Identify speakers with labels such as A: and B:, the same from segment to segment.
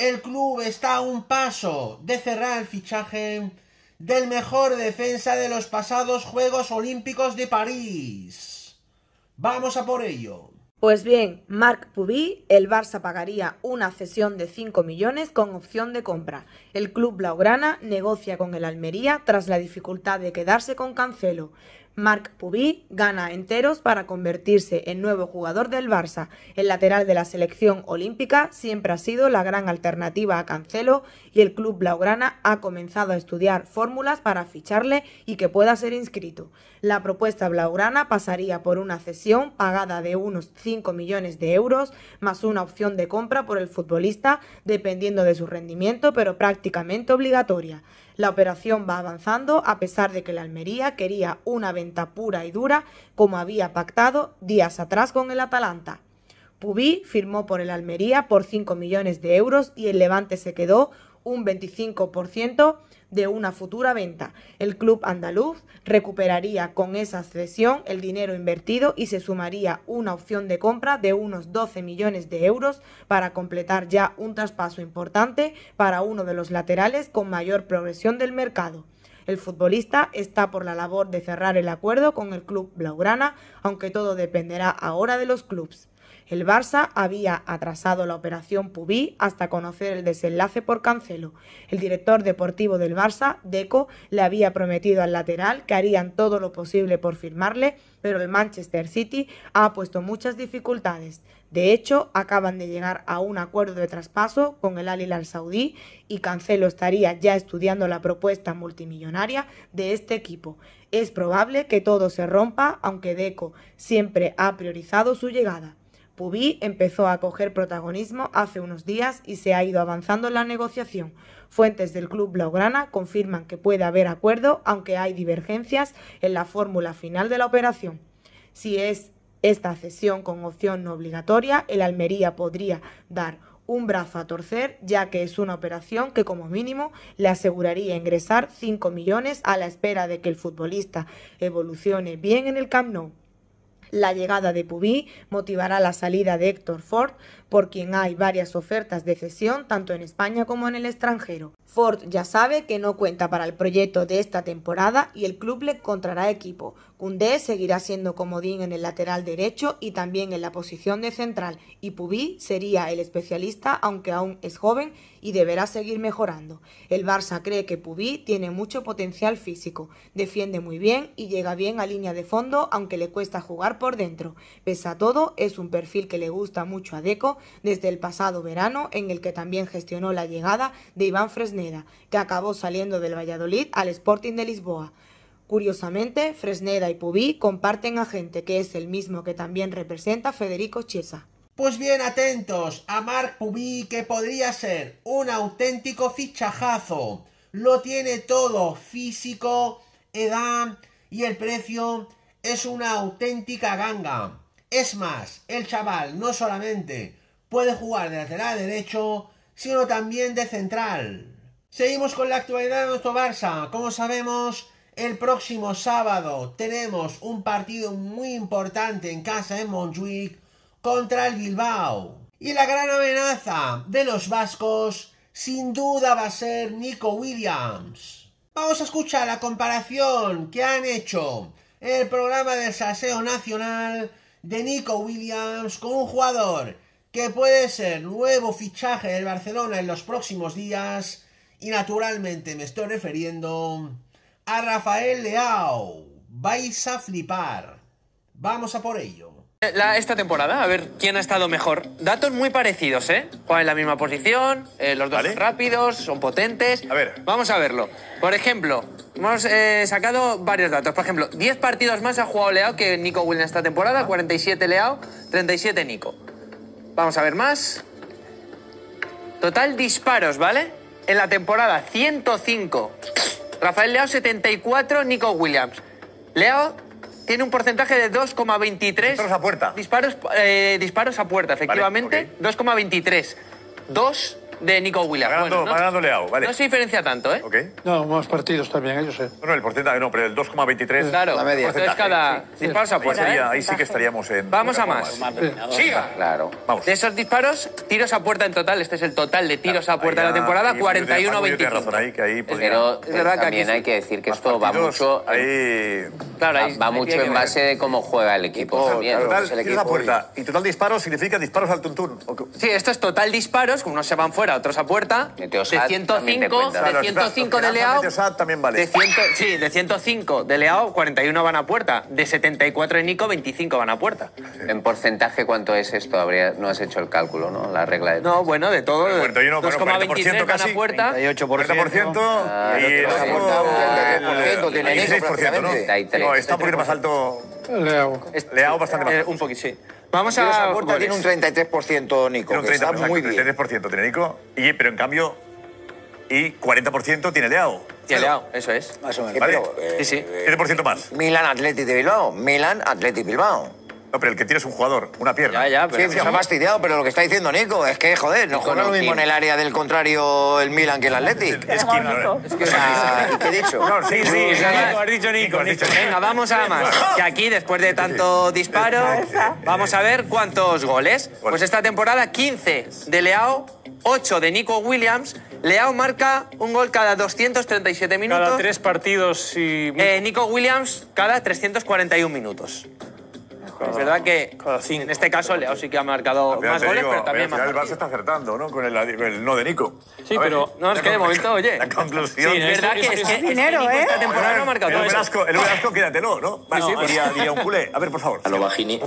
A: el club está a un paso de cerrar el fichaje del mejor defensa de los pasados Juegos Olímpicos de París. Vamos a por ello.
B: Pues bien, Marc Pubi, el Barça pagaría una cesión de 5 millones con opción de compra. El club blaugrana negocia con el Almería tras la dificultad de quedarse con Cancelo. Marc Pubi gana enteros para convertirse en nuevo jugador del Barça. El lateral de la selección olímpica siempre ha sido la gran alternativa a Cancelo y el club blaugrana ha comenzado a estudiar fórmulas para ficharle y que pueda ser inscrito. La propuesta blaugrana pasaría por una cesión pagada de unos 5 millones de euros más una opción de compra por el futbolista dependiendo de su rendimiento pero prácticamente obligatoria. La operación va avanzando a pesar de que la Almería quería una venta pura y dura como había pactado días atrás con el Atalanta. Pubí firmó por el Almería por 5 millones de euros y el Levante se quedó un 25% de una futura venta. El club andaluz recuperaría con esa cesión el dinero invertido y se sumaría una opción de compra de unos 12 millones de euros para completar ya un traspaso importante para uno de los laterales con mayor progresión del mercado. El futbolista está por la labor de cerrar el acuerdo con el club blaugrana, aunque todo dependerá ahora de los clubes. El Barça había atrasado la operación Pubí hasta conocer el desenlace por Cancelo. El director deportivo del Barça, Deco, le había prometido al lateral que harían todo lo posible por firmarle, pero el Manchester City ha puesto muchas dificultades. De hecho, acaban de llegar a un acuerdo de traspaso con el Al Hilal Saudí y Cancelo estaría ya estudiando la propuesta multimillonaria de este equipo. Es probable que todo se rompa, aunque Deco siempre ha priorizado su llegada. Pubí empezó a coger protagonismo hace unos días y se ha ido avanzando en la negociación. Fuentes del club blaugrana confirman que puede haber acuerdo, aunque hay divergencias en la fórmula final de la operación. Si es esta cesión con opción no obligatoria, el Almería podría dar un brazo a torcer, ya que es una operación que como mínimo le aseguraría ingresar 5 millones a la espera de que el futbolista evolucione bien en el Camp Nou. La llegada de Pubí motivará la salida de Héctor Ford, por quien hay varias ofertas de cesión tanto en España como en el extranjero. Ford ya sabe que no cuenta para el proyecto de esta temporada y el club le encontrará equipo. Cundé seguirá siendo comodín en el lateral derecho y también en la posición de central y Pubí sería el especialista aunque aún es joven y deberá seguir mejorando. El Barça cree que Pubí tiene mucho potencial físico, defiende muy bien y llega bien a línea de fondo aunque le cuesta jugar por dentro. Pese a todo, es un perfil que le gusta mucho a Deco desde el pasado verano en el que también gestionó la llegada de Iván Fresnel que acabó saliendo del Valladolid al Sporting de Lisboa. Curiosamente, Fresneda y Pubí comparten a gente que es el mismo que también representa Federico Chiesa.
A: Pues bien, atentos a Marc Pubí, que podría ser un auténtico fichajazo. Lo tiene todo, físico, edad y el precio es una auténtica ganga. Es más, el chaval no solamente puede jugar de lateral derecho, sino también de central. Seguimos con la actualidad de nuestro Barça. Como sabemos, el próximo sábado tenemos un partido muy importante en casa de Montjuic contra el Bilbao. Y la gran amenaza de los vascos sin duda va a ser Nico Williams. Vamos a escuchar la comparación que han hecho en el programa del Saseo Nacional de Nico Williams con un jugador que puede ser nuevo fichaje del Barcelona en los próximos días y naturalmente me estoy refiriendo a Rafael Leao. Vais a flipar. Vamos a por ello.
C: esta temporada, a ver quién ha estado mejor. Datos muy parecidos, ¿eh? Juegan en la misma posición, eh, los dos son rápidos, son potentes.
D: A ver.
C: Vamos a verlo. Por ejemplo, hemos eh, sacado varios datos. Por ejemplo, 10 partidos más ha jugado Leao que Nico Williams esta temporada, 47 Leao, 37 Nico. Vamos a ver más. Total disparos, ¿vale? en la temporada 105. Rafael Leao 74, Nico Williams. Leao tiene un porcentaje de 2,23
D: Disparos a puerta.
C: Disparos, eh, disparos a puerta, efectivamente.
D: ok.
C: 2,23. 2 de Nico Williams.
D: Ganando-
C: Bueno, no-
D: va ganando Leao, vale.
C: No se diferencia tanto, ¿eh?
D: Ok.
E: No, más partidos también, ellos sé.
D: No, no, el porcentaje, no, pero el 2,23.
C: Claro,
F: La media.
C: entonces cada disparos a
D: Ahí,
C: puerta.
D: sería-
C: ¿eh?
D: ahí sí que estaríamos en.
C: Vamos a más.
D: Siga.
F: Claro.
D: Vamos.
C: De esos disparos, tiros a puerta en total, este es el total de tiros a puerta
D: Ahí
C: de la temporada,
D: ahí Paco, yo tengo
C: 41-25.
D: razón ahí, que ahí podría-
F: Pero,
C: Es verdad que
F: también hay que decir que esto va mucho,
D: Ahí.
C: Claro,
F: va,
C: ahí-
F: va
C: ahí
F: mucho en base de cómo juega el equipo también.
D: Total, tiros a
F: equipo
D: puerta. Y total disparos significa disparos al tuntún.
C: Sí, esto es total disparos, unos se van fuera, otros a puerta.
F: Meteosat
C: De
F: también te
C: 105,
F: cuenta.
C: de
D: Claro,
C: 105
D: los que
C: de Leao.
D: Meteosat también vale.
C: De 100, sí, de 105 de Leao, 41 van a puerta. De 74 de Nico, 25 van a puerta.
F: En porcentaje, ¿cuánto es esto? Habría, no has hecho el cálculo, ¿no? La regla de...
C: No, bueno, de todo.
D: 41, bueno,
C: 2,23 van a
D: casi.
C: puerta.
D: 40%.
F: Ah,
D: y el otro,
F: aportar un
D: 33%,
F: 33% tiene Nico,
D: 16%, ¿no? está un poquito más alto.
E: Leo.
D: Leao bastante más.
C: Eh, un poquito, sí. Vamos a.
F: a puerta tiene un 33% Nico,
D: Tiene un
F: que
D: 30,
F: está muy bien.
D: 33% tiene Nico. Y, pero en cambio, y 40% tiene Leao.
C: Sí, Leao, eso es.
F: Más o menos.
D: Vale.
F: Pero, eh,
C: Sí, sí.
D: 7% más.
F: Milan Athletic de Bilbao. Milan Athletic Bilbao.
D: No, pero el que tiene es un jugador, una pierna.
C: Ya, ya,
F: Sí,
C: pero.
F: se ha fastidiado, pero lo que está diciendo Nico es que, joder, no juega lo mismo en el área del contrario el Milan que el Athletic.
D: Es Kim, ¿no?
F: O sea, ¿qué he dicho?
D: No, sí, sí.
C: Nico,
D: has dicho Nico. has dicho
C: Venga, vamos a más. Que aquí, después de tanto disparo, vamos a ver cuántos goles. Pues esta temporada, 15 de Leao, 8 de Nico Williams. Leao marca un gol cada 237 minutos.
G: Cada tres partidos y...
C: Eh, Nico Williams cada 341 minutos. Es verdad que
G: cinco.
C: en este caso Leao sí que ha marcado más goles,
D: digo,
C: pero también más
D: el Barça está acertando, ¿no? Con el, no de Nico.
G: Sí,
D: ver,
G: pero-
C: No, es que de momento, oye.
D: La conclusión.
G: Sí,
C: Es verdad que, es que, es que
H: dinero, ¿eh?
C: esta temporada no ha marcado
D: el. Velasco, el Velasco, quédatelo, ¿no? Vale,
C: sí, pues-
D: diría, diría un culé. A ver, por favor.
F: A lo bajini.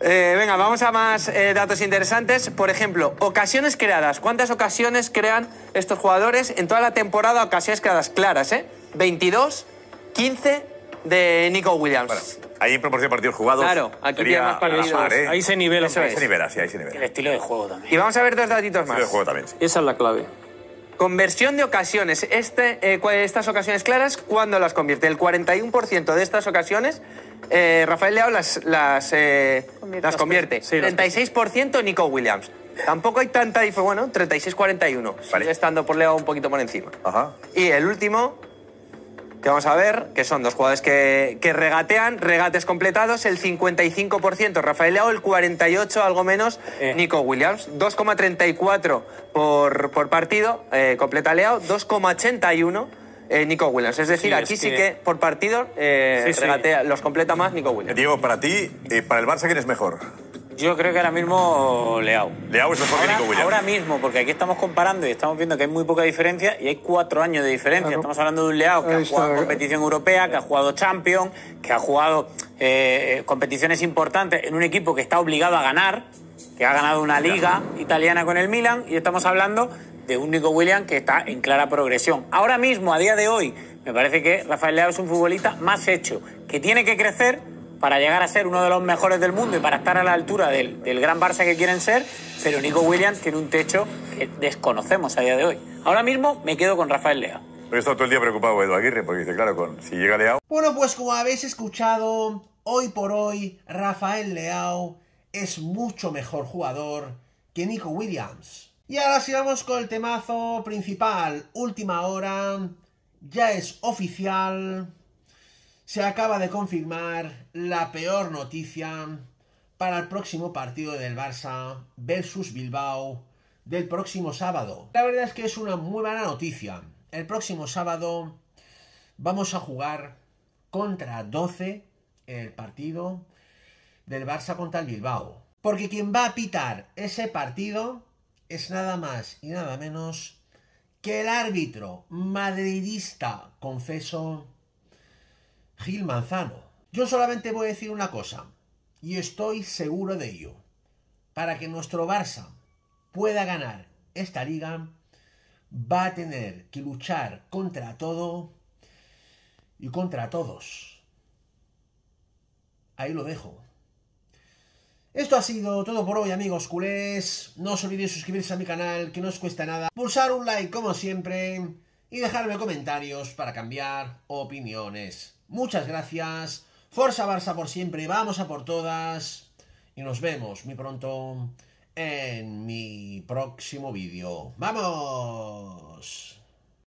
C: Eh, venga, vamos a más eh, datos interesantes. Por ejemplo, ocasiones creadas. ¿Cuántas ocasiones crean estos jugadores en toda la temporada? Ocasiones creadas claras, ¿eh? 22, 15 de Nico Williams.
D: Bueno, ahí en proporción de partidos jugados.
C: Claro, aquí
D: sería
C: más partidos.
D: par, ¿eh?
G: Ahí se nivela.
C: Eso
D: Ahí
C: es.
D: se nivela, sí, ahí se nivela.
G: El estilo de juego también.
C: Y vamos a ver dos datitos
D: Estilo de
C: más.
D: juego también, sí.
G: Esa es la clave.
C: Conversión de ocasiones. Este, eh, estas ocasiones claras, ¿cuándo las convierte? El 41% de estas ocasiones, eh, Rafael Leao las, las, eh, las convierte.
G: Sí, las-
C: 36% Nico Williams. Tampoco hay tanta diferencia. Bueno, 36-41.
D: Vale.
C: Sigue estando por Leao un poquito por encima.
D: Ajá.
C: Y el último, que vamos a ver, que son dos jugadores que, que regatean, regates completados, el 55% Rafael Leao, el 48% algo menos
G: Eh.
C: Nico Williams. 2,34 por, por partido eh, completa Leao, 2,81 eh, Nico Williams. Es decir,
G: Sí,
C: aquí
G: es
C: sí
G: que-
C: que por partido eh,
G: Sí, sí.
C: regatea, los completa más Nico Williams.
D: Diego, para ti, eh, para el Barça, ¿quién es mejor?
G: Yo creo que ahora mismo Leao.
D: Leao es mejor que
G: Ahora,
D: Nico Williams.
G: ahora mismo, porque aquí estamos comparando y estamos viendo que hay muy poca diferencia y hay cuatro años de diferencia.
E: Claro.
G: Estamos hablando de un Leao que
E: Ahí
G: ha jugado
E: está.
G: competición europea, que ha jugado Champions, que ha jugado eh, eh, competiciones importantes en un equipo que está obligado a ganar, que ha ganado una liga italiana con el Milan y estamos hablando de un Nico Williams que está en clara progresión. Ahora mismo, a día de hoy, me parece que Rafael Leao es un futbolista más hecho, que tiene que crecer para llegar a ser uno de los mejores del mundo y para estar a la altura del, del gran Barça que quieren ser, pero Nico Williams tiene un techo que desconocemos a día de hoy. Ahora mismo me quedo con Rafael Leao.
D: He estado todo el día preocupado Edu Aguirre, porque dice, claro, con, si llega Leao,
A: Bueno, pues como habéis escuchado, hoy por hoy Rafael Leao es mucho mejor jugador que Nico Williams. Y ahora sí vamos con el temazo principal, última hora, ya es oficial, se acaba de confirmar la peor noticia para el próximo partido del Barça versus Bilbao del próximo sábado. La verdad es que es una muy buena noticia. El próximo sábado vamos a jugar contra 12 el partido del Barça contra el Bilbao. Porque quien va a pitar ese partido es nada más y nada menos que el árbitro madridista, confeso, Gil Manzano. Yo solamente voy a decir una cosa, y estoy seguro de ello. Para que nuestro Barça pueda ganar esta liga, va a tener que luchar contra todo y contra todos. Ahí lo dejo. Esto ha sido todo por hoy, amigos culés. No os olvidéis suscribirse a mi canal, que no os cuesta nada. Pulsar un like, como siempre. Y dejarme comentarios para cambiar opiniones. Muchas gracias. Forza Barça por siempre. Vamos a por todas. Y nos vemos muy pronto en mi próximo vídeo. ¡Vamos!